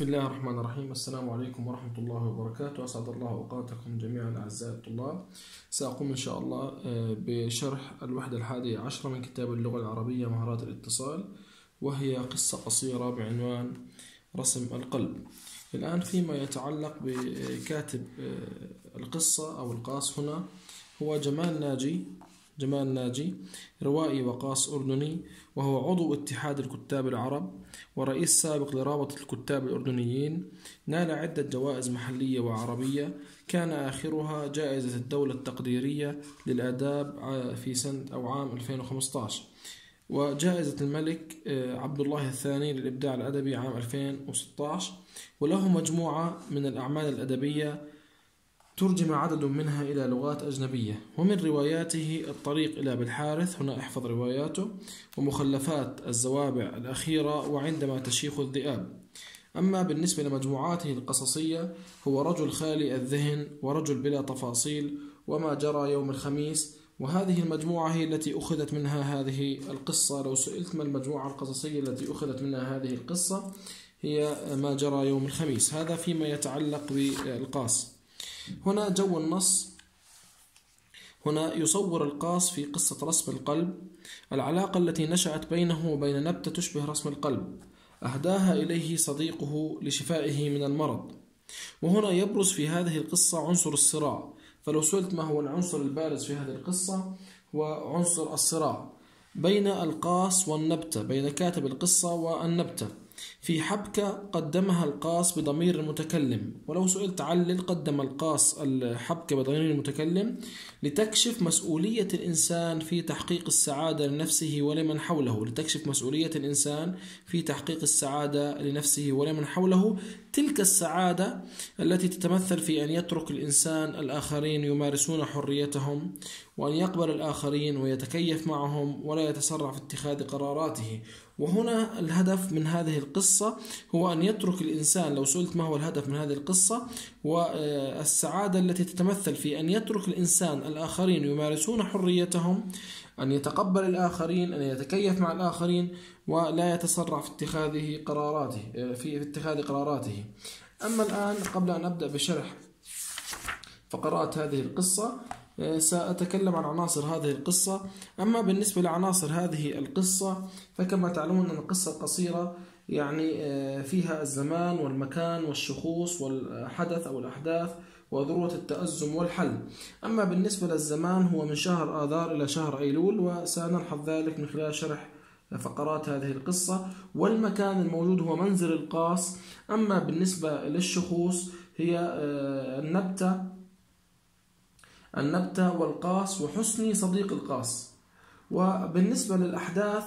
بسم الله الرحمن الرحيم. السلام عليكم ورحمة الله وبركاته. أسعد الله أوقاتكم جميعا أعزائي الطلاب. سأقوم إن شاء الله آه، بشرح الوحدة الحادية عشرة من كتاب اللغة العربية مهارات الاتصال وهي قصة قصيرة بعنوان رسم القلب. الآن فيما يتعلق بكاتب آه، القصة أو القاص هنا هو جمال ناجي جمال ناجي روائي وقاص أردني وهو عضو اتحاد الكتاب العرب ورئيس سابق لرابطة الكتاب الأردنيين نال عدة جوائز محلية وعربية. كان آخرها جائزة الدولة التقديرية للآداب في سنة أو عام 2015 وجائزة الملك آه، عبد الله الثاني للإبداع الأدبي عام 2016 وله مجموعة من الأعمال الأدبية ترجم عدد منها إلى لغات أجنبية. ومن رواياته الطريق إلى بالحارث هنا احفظ رواياته ومخلفات الزوابع الأخيرة وعندما تشيخ الذئاب. أما بالنسبة لمجموعاته القصصية هو رجل خالي الذهن ورجل بلا تفاصيل وما جرى يوم الخميس. وهذه المجموعة هي التي أخذت منها هذه القصة. لو سئلت ما المجموعة القصصية التي أخذت منها هذه القصة هي ما جرى يوم الخميس. هذا فيما يتعلق بالقاص. هنا جو النص. هنا يصور القاص في قصة رسم القلب العلاقة التي نشأت بينه وبين نبتة تشبه رسم القلب. أهداها إليه صديقه لشفائه من المرض. وهنا يبرز في هذه القصة عنصر الصراع. فلو سئلت ما هو العنصر البارز في هذه القصة هو عنصر الصراع بين القاص والنبتة بين كاتب القصة والنبتة. في حبكة قدمها القاص بضمير المتكلم. ولو سئلت علل قدم القاص الحبكة بضمير المتكلم لتكشف مسؤولية الإنسان في تحقيق السعادة لنفسه ولمن حوله. لتكشف مسؤولية الإنسان في تحقيق السعادة لنفسه ولمن حوله. تلك السعادة التي تتمثل في أن يترك الإنسان الآخرين يمارسون حريتهم وأن يقبل الآخرين ويتكيف معهم ولا يتسرع في اتخاذ قراراته. وهنا الهدف من هذه القصة هو أن يترك الإنسان لو سئلت ما هو الهدف من هذه القصة والسعادة التي تتمثل في أن يترك الإنسان الآخرين يمارسون حريتهم أن يتقبل الآخرين أن يتكيف مع الآخرين ولا يتسرع في اتخاذه قراراته في اتخاذ قراراته. أما الآن قبل أن أبدأ بشرح فقرات هذه القصة سأتكلم عن عناصر هذه القصة. أما بالنسبة لعناصر هذه القصة فكما تعلمون أن القصة القصيرة يعني فيها الزمان والمكان والشخوص والحدث أو الأحداث وذروة التأزم والحل. أما بالنسبة للزمان هو من شهر آذار إلى شهر أيلول وسنلحظ ذلك من خلال شرح فقرات هذه القصة. والمكان الموجود هو منزل القاص. أما بالنسبة للشخوص هي النبتة النبتة والقاص وحسني صديق القاص. وبالنسبة للأحداث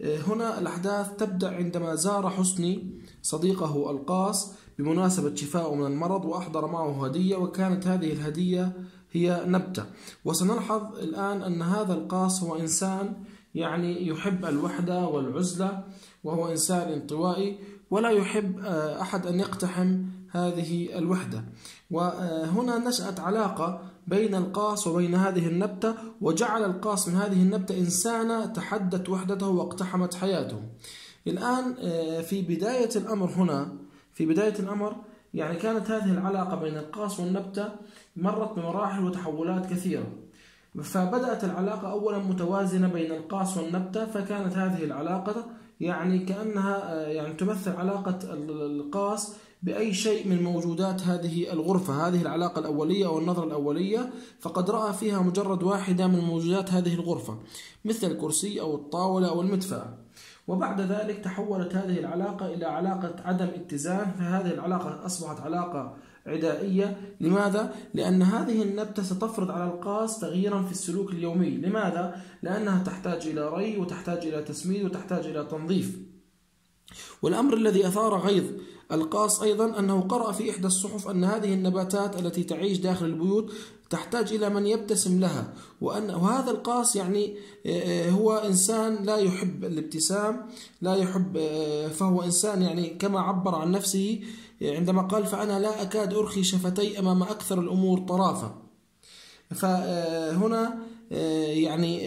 هنا الأحداث تبدأ عندما زار حسني صديقه القاص بمناسبة شفائه من المرض وأحضر معه هدية وكانت هذه الهدية هي نبتة. وسنلحظ الآن أن هذا القاص هو إنسان يعني يحب الوحدة والعزلة وهو إنسان انطوائي ولا يحب أحد أن يقتحم هذه الوحدة. وهنا نشأت علاقة بين القاص وبين هذه النبتة وجعل القاص من هذه النبتة إنسانة تحدت وحدته واقتحمت حياته. الآن في بداية الأمر هنا في بداية الأمر يعني كانت هذه العلاقة بين القاص والنبتة مرت بمراحل وتحولات كثيرة. فبدأت العلاقة أولا متوازنة بين القاص والنبتة فكانت هذه العلاقة يعني كأنها يعني تمثل علاقة القاص بأي شيء من موجودات هذه الغرفة هذه العلاقة الأولية أو النظرة الأولية فقد رأى فيها مجرد واحدة من موجودات هذه الغرفة مثل الكرسي أو الطاولة أو المدفأة وبعد ذلك تحولت هذه العلاقة إلى علاقة عدم اتزان فهذه العلاقة أصبحت علاقة عدائية لماذا؟ لأن هذه النبتة ستفرض على القاص تغييرا في السلوك اليومي لماذا؟ لأنها تحتاج إلى ري وتحتاج إلى تسميد وتحتاج إلى تنظيف والأمر الذي أثار غيظ القاص أيضا أنه قرأ في إحدى الصحف أن هذه النباتات التي تعيش داخل البيوت تحتاج إلى من يبتسم لها وأن وهذا القاص يعني هو إنسان لا يحب الابتسام لا يحب فهو إنسان يعني كما عبر عن نفسه عندما قال فأنا لا أكاد أرخي شفتي أمام أكثر الأمور طرافة. فهنا يعني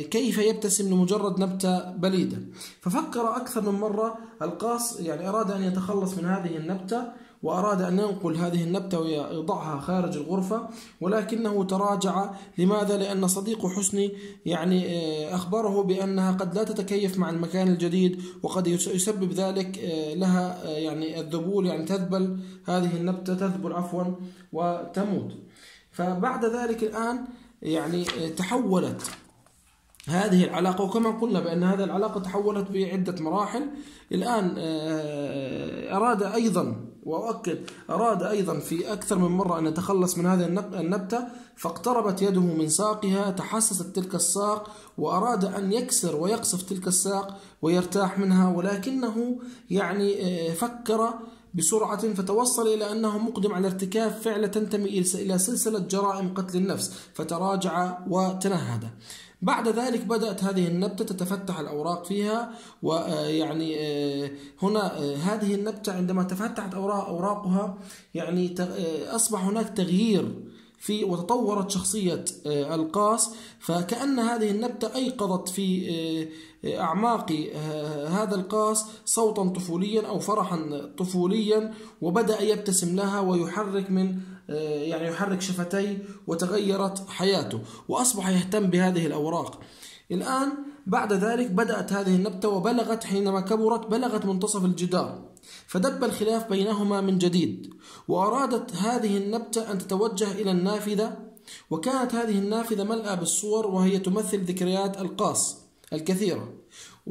كيف يبتسم لمجرد نبتة بليدة. ففكر أكثر من مرة القاص يعني أراد أن يتخلص من هذه النبتة وأراد أن ينقل هذه النبتة ويضعها خارج الغرفة ولكنه تراجع. لماذا؟ لأن صديق حسني يعني آه، أخبره بأنها قد لا تتكيف مع المكان الجديد وقد يسبب ذلك آه، لها آه، يعني الذبول يعني تذبل هذه النبتة تذبل عفوا وتموت. فبعد ذلك الآن يعني تحولت هذه العلاقة وكما قلنا بأن هذه العلاقة تحولت بعدة مراحل. الآن أراد أيضا وأؤكد أراد أيضا في أكثر من مرة أن يتخلص من هذه النبتة فاقتربت يده من ساقها تحسست تلك الساق وأراد أن يكسر ويقصف تلك الساق ويرتاح منها ولكنه يعني آه، فكر بسرعة فتوصل إلى أنه مقدم على ارتكاب فعلة تنتمي إلى سلسلة جرائم قتل النفس فتراجع وتنهد. بعد ذلك بدأت هذه النبتة تتفتح الأوراق فيها ويعني آه، هنا آه، هذه النبتة عندما تفتحت أوراقها يعني آه، أصبح هناك تغيير في وتطورت شخصية القاس فكأن هذه النبتة أيقظت في أعماق هذا القاس صوتا طفوليا أو فرحا طفوليا وبدأ يبتسم لها ويحرك من آه، يعني يحرك شفتيه وتغيرت حياته وأصبح يهتم بهذه الأوراق. الآن بعد ذلك بدأت هذه النبتة وبلغت حينما كبرت بلغت منتصف الجدار فدب الخلاف بينهما من جديد وأرادت هذه النبتة أن تتوجه إلى النافذة وكانت هذه النافذة ملأى بالصور وهي تمثل ذكريات القاص الكثيرة.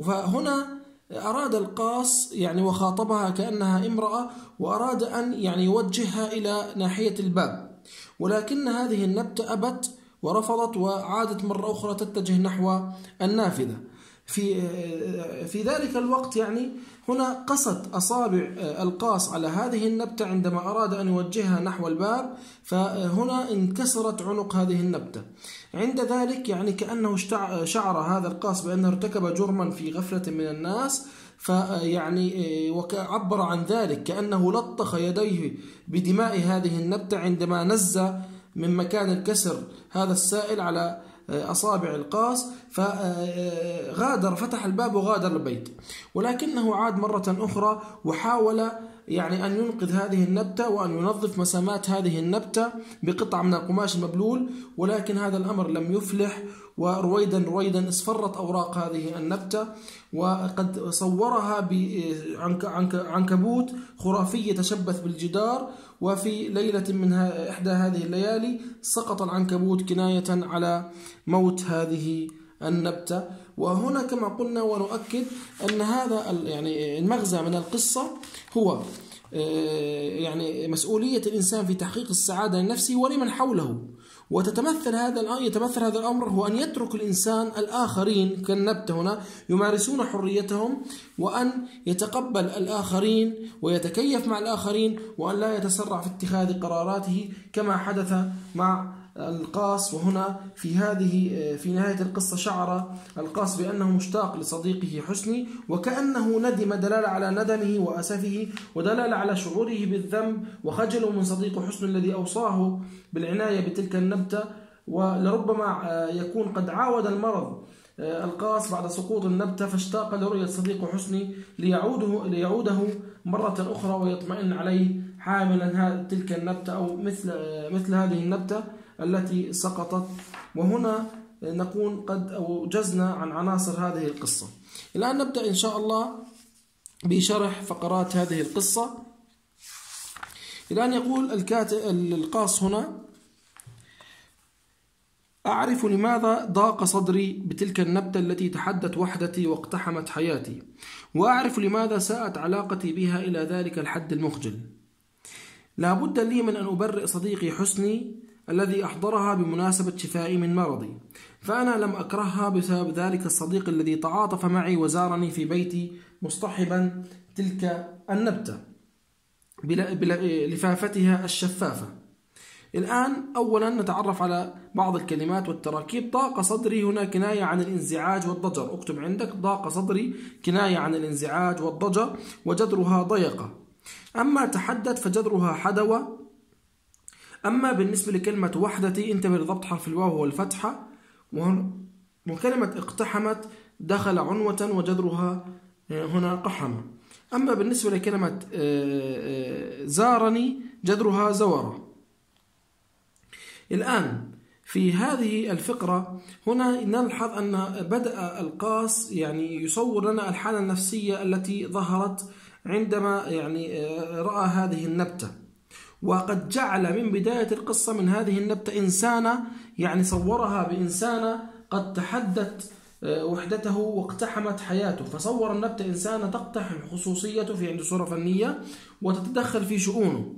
فهنا أراد القاص يعني وخاطبها كأنها امرأة وأراد أن يعني يوجهها إلى ناحية الباب ولكن هذه النبتة أبت ورفضت وعادت مرة أخرى تتجه نحو النافذة. في في ذلك الوقت يعني هنا قصت أصابع القاص على هذه النبتة عندما أراد أن يوجهها نحو الباب فهنا انكسرت عنق هذه النبتة. عند ذلك يعني كأنه شعر هذا القاص بأنه ارتكب جرما في غفلة من الناس فيعني وعبر عن ذلك كأنه لطخ يديه بدماء هذه النبتة عندما نز من مكان الكسر هذا السائل على أصابع القاس فغادر فتح الباب وغادر البيت. ولكنه عاد مرة أخرى وحاول يعني أن ينقذ هذه النبتة وأن ينظف مسامات هذه النبتة بقطع من القماش المبلول ولكن هذا الأمر لم يفلح ورويدا رويدا اصفرت أوراق هذه النبتة وقد صورها بعنكبوت خرافي يتشبث بالجدار وفي ليلة من إحدى هذه الليالي سقط العنكبوت كناية على موت هذه النبتة. وهنا كما قلنا ونؤكد أن هذا يعني المغزى من القصة هو آه، يعني مسؤولية الإنسان في تحقيق السعادة لنفسه ولمن حوله. وتتمثل هذا يتمثل هذا الأمر هو أن يترك الإنسان الآخرين كالنبتة هنا يمارسون حريتهم وأن يتقبل الآخرين ويتكيف مع الآخرين وأن لا يتسرع في اتخاذ قراراته كما حدث مع القاص وهنا في هذه في نهاية القصة شعر القاص بأنه مشتاق لصديقه حسني وكأنه ندم دلالة على ندمه وأسفه ودلالة على شعوره بالذنب وخجله من صديق حسن الذي أوصاه بالعناية بتلك النبتة ولربما يكون قد عاود المرض القاص بعد سقوط النبتة فاشتاق لرؤية صديق حسني ليعوده, ليعوده مرة أخرى ويطمئن عليه حاملا تلك النبتة أو مثل مثل هذه النبتة. التي سقطت. وهنا نكون قد أوجزنا عن عناصر هذه القصة. الآن نبدأ إن شاء الله بشرح فقرات هذه القصة. الآن يقول الكاتب القاص هنا أعرف لماذا ضاق صدري بتلك النبتة التي تحدت وحدتي واقتحمت حياتي وأعرف لماذا ساءت علاقتي بها إلى ذلك الحد المخجل. لا بد لي من أن أبرئ صديقي حسني الذي أحضرها بمناسبة شفائي من مرضي. فأنا لم أكرهها بسبب ذلك الصديق الذي تعاطف معي وزارني في بيتي مصطحبا تلك النبتة بلفافتها الشفافة. الآن أولا نتعرف على بعض الكلمات والتراكيب. ضاق صدري هنا كناية عن الانزعاج والضجر. أكتب عندك ضاق صدري كناية عن الانزعاج والضجر وجدرها ضيقة. أما تحدث فجدرها حدوى أما بالنسبة لكلمة وحدتي انتبه لضبط حرف الواو والفتحة وكلمة اقتحمت دخل عنوة وجذرها هنا قحم. أما بالنسبة لكلمة زارني جذرها زور الآن في هذه الفقرة هنا نلحظ أن بدأ القاس يعني يصور لنا الحالة النفسية التي ظهرت عندما يعني رأى هذه النبتة. وقد جعل من بداية القصة من هذه النبتة إنسانة يعني صورها بإنسانة قد تحدت وحدته واقتحمت حياته. فصور النبتة إنسانة تقتحم خصوصيته في عند صورة فنية وتتدخل في شؤونه.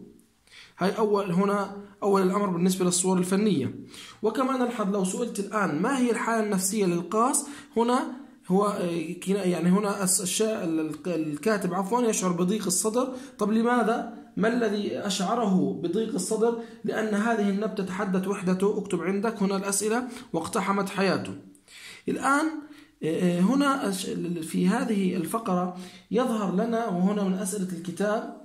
هاي أول هنا أول الأمر بالنسبة للصور الفنية. وكما نلحظ لو سئلت الآن ما هي الحالة النفسية للقاس هنا هو يعني هنا الكاتب عفوا يشعر بضيق الصدر. طب لماذا؟ ما الذي أشعره بضيق الصدر؟ لأن هذه النبتة تحدت وحدته. اكتب عندك هنا الأسئلة واقتحمت حياته. الآن هنا في هذه الفقرة يظهر لنا وهنا من أسئلة الكتاب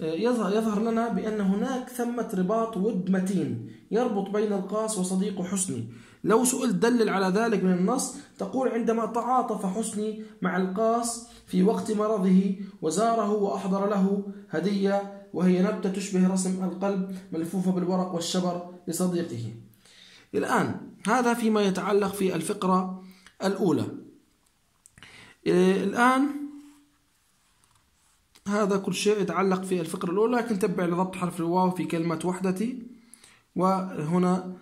يظهر, يظهر لنا بأن هناك ثمة رباط ود متين يربط بين القاس وصديقه حسني. لو سئلت دلل على ذلك من النص تقول عندما تعاطف حسني مع القاس في وقت مرضه وزاره وأحضر له هدية وهي نبتة تشبه رسم القلب ملفوفة بالورق والشبر لصديقه. الآن هذا فيما يتعلق في الفقرة الأولى. الآن هذا كل شيء يتعلق في الفقرة الأولى لكن تبع لضبط حرف الواو في كلمة وحدتي. وهنا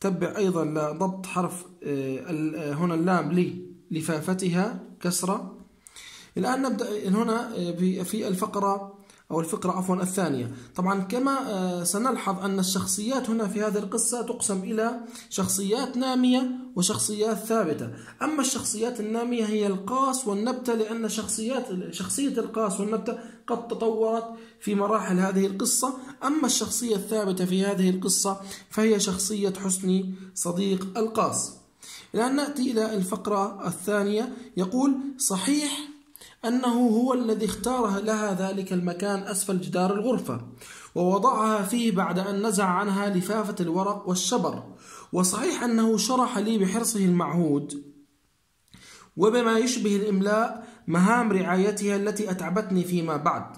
تبع أيضا لضبط حرف آه، هنا اللام لي لفافتها كسرة. الآن نبدأ هنا آه، في الفقرة أو الفقرة عفوا الثانية. طبعا كما آه، سنلحظ أن الشخصيات هنا في هذه القصة تقسم إلى شخصيات نامية وشخصيات ثابتة. أما الشخصيات النامية هي القاس والنبتة لأن شخصيات شخصية القاس والنبتة قد تطورت في مراحل هذه القصة. أما الشخصية الثابتة في هذه القصة فهي شخصية حسني صديق القاس. الآن نأتي إلى الفقرة الثانية يقول صحيح أنه هو الذي اختار لها ذلك المكان أسفل جدار الغرفة ووضعها فيه بعد أن نزع عنها لفافة الورق والشبر. وصحيح أنه شرح لي بحرصه المعهود. وبما يشبه الإملاء مهام رعايتها التي أتعبتني فيما بعد.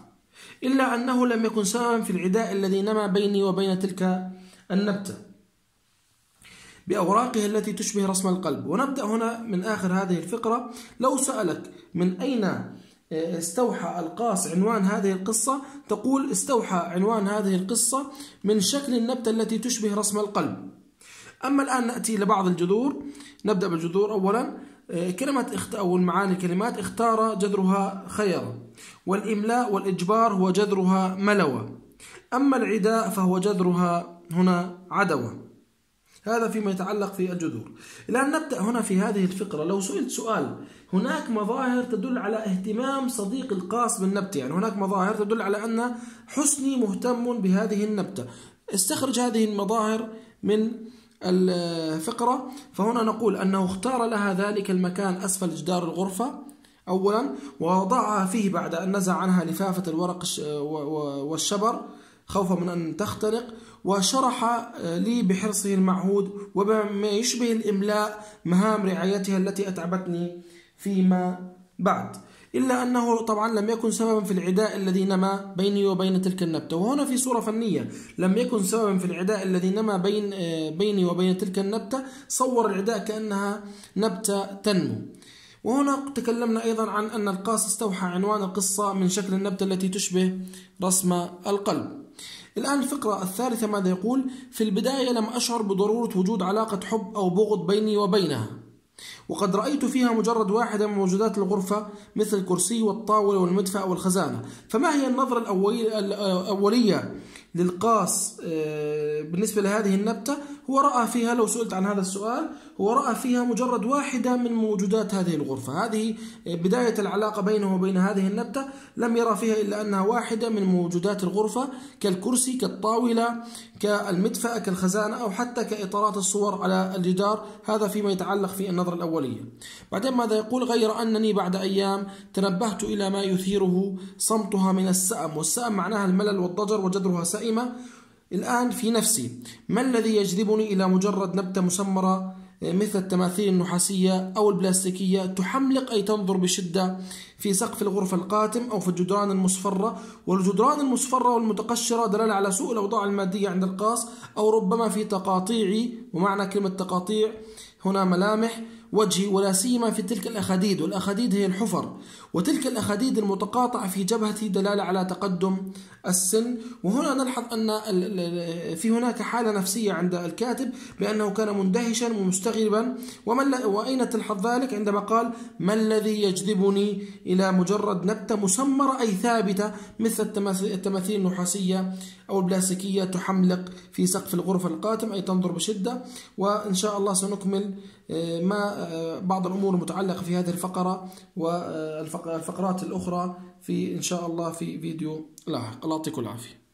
إلا أنه لم يكن سببا في العداء الذي نما بيني وبين تلك النبتة. بأوراقها التي تشبه رسم القلب. ونبدأ هنا من آخر هذه الفقرة. لو سألك من أين آه، استوحى القاس عنوان هذه القصة تقول استوحى عنوان هذه القصة من شكل النبتة التي تشبه رسم القلب. أما الآن نأتي لبعض الجذور. نبدأ بالجذور أولا. آه، كلمة اخت أو المعاني الكلمات اختار جذرها خير والإملاء والإجبار هو جذرها ملوى. أما العداء فهو جذرها هنا عدوى. هذا فيما يتعلق في الجذور. الآن نبدأ هنا في هذه الفقرة. لو سئلت سؤال هناك مظاهر تدل على اهتمام صديق القاس بالنبتة يعني هناك مظاهر تدل على أن حسني مهتم بهذه النبتة. استخرج هذه المظاهر من الفقرة. فهنا نقول أنه اختار لها ذلك المكان أسفل جدار الغرفة أولا ووضعها فيه بعد أن نزع عنها لفافة الورق والشبر خوفا من أن تختنق وشرح آه، لي بحرصه المعهود وبما يشبه الإملاء مهام رعايتها التي أتعبتني فيما بعد. إلا أنه طبعا لم يكن سببا في العداء الذي نما بيني وبين تلك النبتة. وهنا في صورة فنية. لم يكن سببا في العداء الذي نما بين آه، بيني وبين تلك النبتة. صور العداء كأنها نبتة تنمو. وهنا تكلمنا أيضا عن أن القاص استوحى عنوان القصة من شكل النبتة التي تشبه رسم القلب. الآن الفقرة الثالثة ماذا يقول؟ في البداية لم أشعر بضرورة وجود علاقة حب أو بغض بيني وبينها. وقد رأيت فيها مجرد واحدة من موجودات الغرفة مثل الكرسي والطاولة والمدفأ والخزانة. فما هي النظرة الأولية للقاس آه، بالنسبة لهذه النبتة هو رأى فيها لو سئلت عن هذا السؤال هو رأى فيها مجرد واحدة من موجودات هذه الغرفة. هذه بداية العلاقة بينه وبين هذه النبتة لم يرى فيها إلا أنها واحدة من موجودات الغرفة كالكرسي كالطاولة كالمدفأة كالخزانة أو حتى كإطارات الصور على الجدار. هذا فيما يتعلق في النظرة الأولية. بعدين ماذا يقول؟ غير أنني بعد أيام تنبهت إلى ما يثيره صمتها من السأم. والسأم معناها الملل والضجر وجدرها سائمة. الآن في نفسي ما الذي يجذبني إلى مجرد نبتة مسمرة مثل التماثيل النحاسية أو البلاستيكية تحملق أي تنظر بشدة في سقف الغرفة القاتم أو في الجدران المصفرة؟ والجدران المصفرة والمتقشرة دلالة على سوء الأوضاع المادية عند القاص أو ربما في تقاطيع ومعنى كلمة تقاطيع هنا ملامح وجهي ولا سيما في تلك الأخاديد والأخاديد هي الحفر. وتلك الأخاديد المتقاطعة في جبهته دلالة على تقدم السن. وهنا نلحظ أن في هناك حالة نفسية عند الكاتب بأنه كان مندهشا ومستغربا. وأين تلحظ ذلك؟ عندما قال ما الذي يجذبني إلى مجرد نبتة مسمرة أي ثابتة مثل التماثيل النحاسية أو البلاستيكية تحملق في سقف الغرفة القاتم أي تنظر بشدة وإن شاء الله سنكمل ما آه، بعض الأمور المتعلقة في هذه الفقرة والفقرات الأخرى في إن شاء الله في فيديو لاحق. الله يعطيكم العافية.